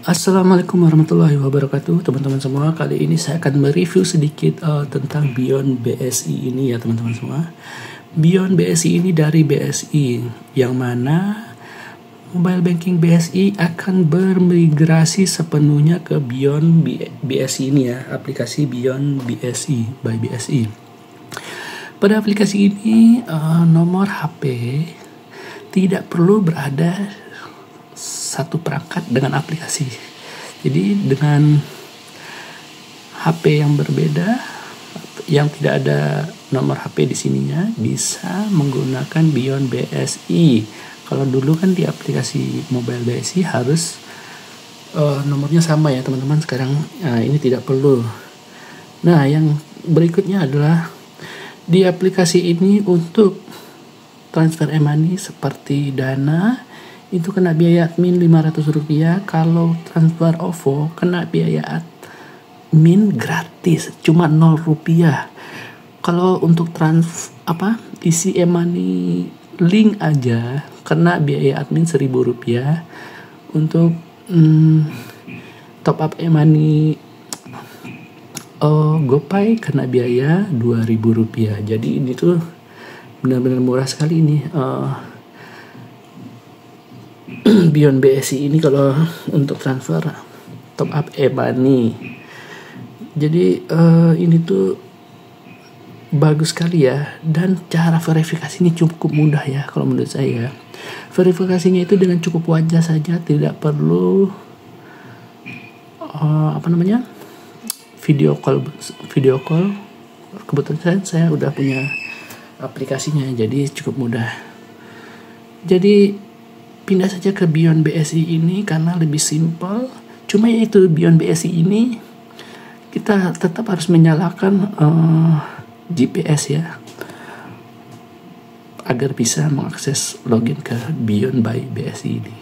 Assalamualaikum warahmatullahi wabarakatuh. Teman-teman semua kali ini saya akan mereview sedikit uh, tentang Beyond BSI ini ya teman-teman semua. Beyond BSI ini dari BSI yang mana mobile banking BSI akan bermigrasi sepenuhnya ke Beyond BSI ini ya aplikasi Beyond BSI by BSI pada aplikasi ini uh, nomor HP tidak perlu berada satu perangkat dengan aplikasi. Jadi dengan HP yang berbeda yang tidak ada nomor HP di sininya bisa menggunakan Beyond BSI. Kalau dulu kan di aplikasi mobile BSI harus uh, nomornya sama ya teman-teman. Sekarang uh, ini tidak perlu. Nah, yang berikutnya adalah di aplikasi ini untuk transfer e-money seperti Dana, itu kena biaya admin 500 rupiah. Kalau transfer OVO kena biaya admin gratis. Cuma 0 rupiah. Kalau untuk trans apa isi e-money link aja kena biaya admin 1000 rupiah. Untuk hmm, top up e-money oh, GoPay kena biaya 2000 rupiah. Jadi ini tuh benar-benar murah sekali ini. Uh, Beyond BSI ini kalau untuk transfer top up e-money. Jadi uh, ini tuh bagus sekali ya dan cara verifikasinya cukup mudah ya kalau menurut saya. Verifikasinya itu dengan cukup wajah saja tidak perlu uh, apa namanya? video call video call kebetulan saya udah punya aplikasinya jadi cukup mudah. Jadi pindah saja ke Beyond BSI ini karena lebih simpel. Cuma itu Beyond BSI ini kita tetap harus menyalakan uh, eh, GPS ya agar bisa mengakses login ke Beyond by BSI ini.